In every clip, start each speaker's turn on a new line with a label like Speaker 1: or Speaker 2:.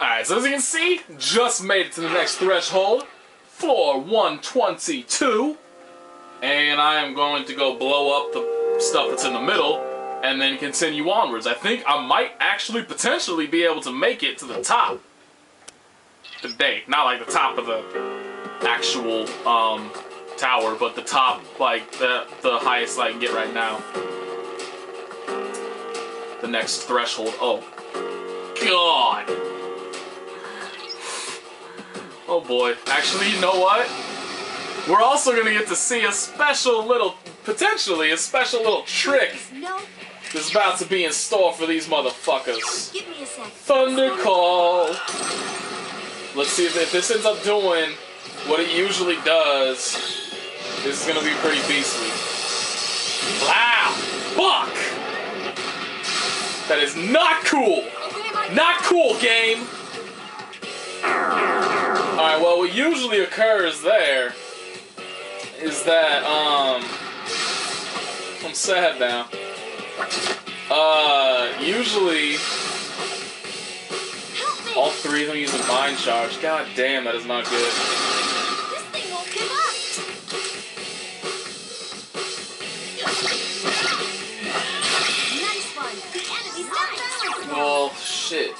Speaker 1: Alright, so as you can see, just made it to the next threshold. Floor 122. And I am going to go blow up the stuff that's in the middle and then continue onwards. I think I might actually potentially be able to make it to the top today. Not like the top of the actual um, tower, but the top, like the, the highest I can get right now. The next threshold. Oh. God. Oh boy. Actually, you know what? We're also gonna get to see a special little, potentially a special little trick
Speaker 2: No,
Speaker 1: that's about to be in store for these motherfuckers.
Speaker 2: give me a sec.
Speaker 1: Thunder Call. Let's see if, if this ends up doing what it usually does. This is gonna be pretty beastly. Wow! Fuck! That is not cool! Not cool, game! Well, what usually occurs there is that, um. I'm sad now. Uh, usually. All three of them using mind charge. God damn, that is not good.
Speaker 2: This thing won't give up. Nice one. The enemy's down.
Speaker 1: Well, shit.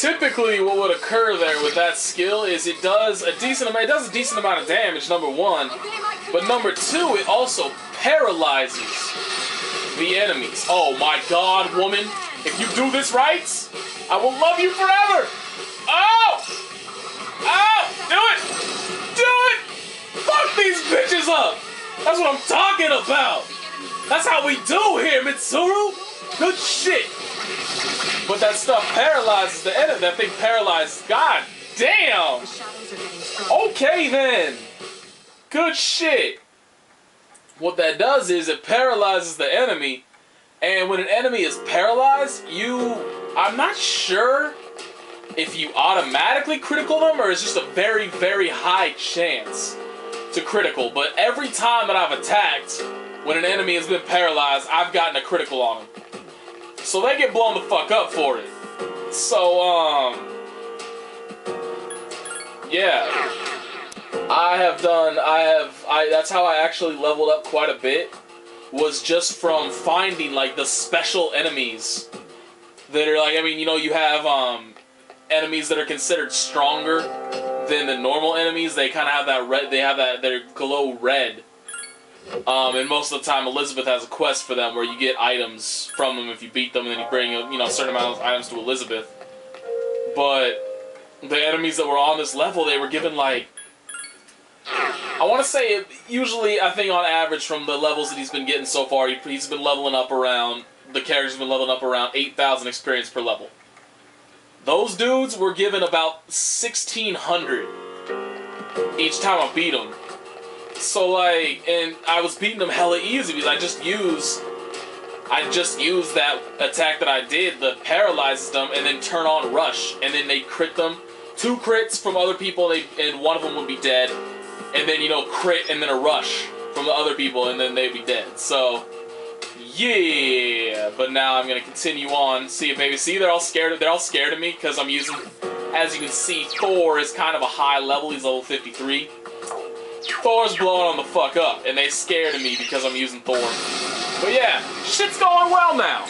Speaker 1: Typically, what would occur there with that skill is it does a decent amount. It does a decent amount of damage. Number one, but number two, it also paralyzes the enemies. Oh my God, woman! If you do this right, I will love you forever. Oh! Oh! Do it! Do it! Fuck these bitches up! That's what I'm talking about! That's how we do here, Mitsuru! Good shit! But that stuff paralyzes the enemy. That thing paralyzes. God damn!
Speaker 2: The shadows are getting stronger.
Speaker 1: Okay then! Good shit! What that does is it paralyzes the enemy, and when an enemy is paralyzed, you. I'm not sure if you automatically critical them or it's just a very, very high chance to critical, but every time that I've attacked, when an enemy has been paralyzed, I've gotten a critical on them. So they get blown the fuck up for it. So, um. Yeah. I have done. I have. I. That's how I actually leveled up quite a bit. Was just from finding like the special enemies that are like. I mean, you know, you have um enemies that are considered stronger than the normal enemies. They kind of have that red. They have that. They glow red. Um, and most of the time, Elizabeth has a quest for them where you get items from them if you beat them, and then you bring you know a certain amount of items to Elizabeth. But the enemies that were on this level, they were given like I want to say it, usually I think on average from the levels that he's been getting so far, he, he's been leveling up around the character's been leveling up around 8,000 experience per level. Those dudes were given about 1,600 each time I beat them. So like, and I was beating them hella easy because I just used, I just used that attack that I did that paralyzes them and then turn on rush and then they crit them. Two crits from other people they, and one of them would be dead. And then, you know, crit and then a rush from the other people and then they'd be dead. So, yeah. But now I'm gonna continue on. See if maybe, see, they're all scared they're all scared of me because I'm using, as you can see, Thor is kind of a high level. He's level 53. Thor's blowing on the fuck up, and they scared of me because I'm using Thor. But yeah, shit's going well now.